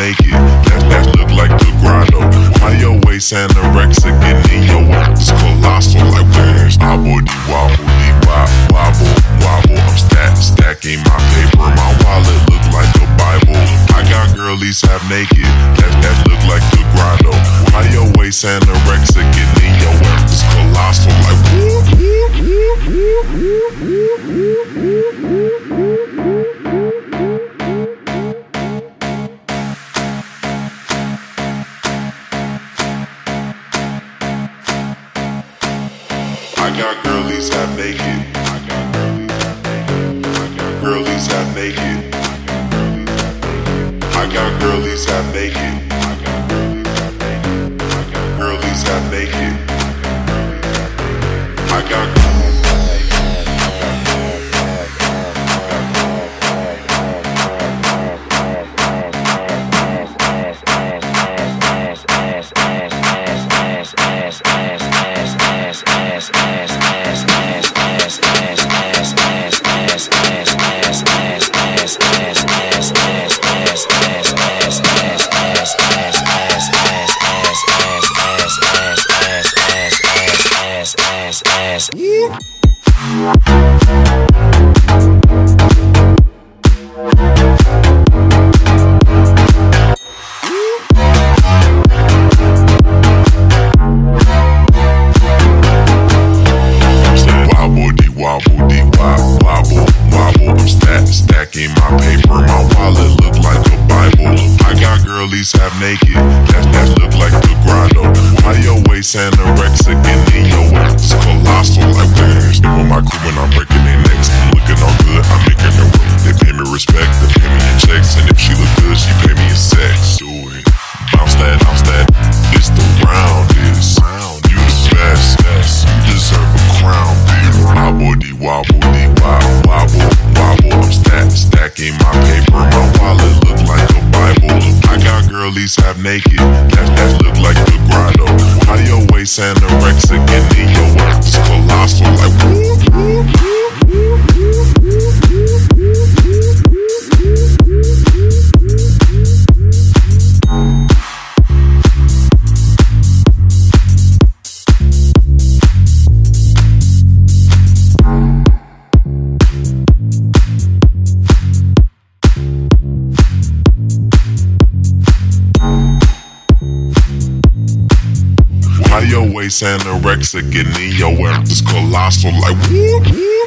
naked that that look like the grotto. Why your waist and anorexic and in your like where's wobble dee wobble wobble. I'm stack stacking my paper. My wallet look like a Bible. I got girlies half naked that that look like the grotto. Why your waist anorexic and in your waist colossal like I got girlies half naked. I got girlies half naked. I got girlies half naked. Girlies half naked. That that look like the grotto. Why your waist anorexic and in your waist colossal like naked that that look like the grotto. How your waist anorexic and in your waist colossal like whoop always anorexic and Neo act is colossal like whoop, whoop.